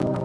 you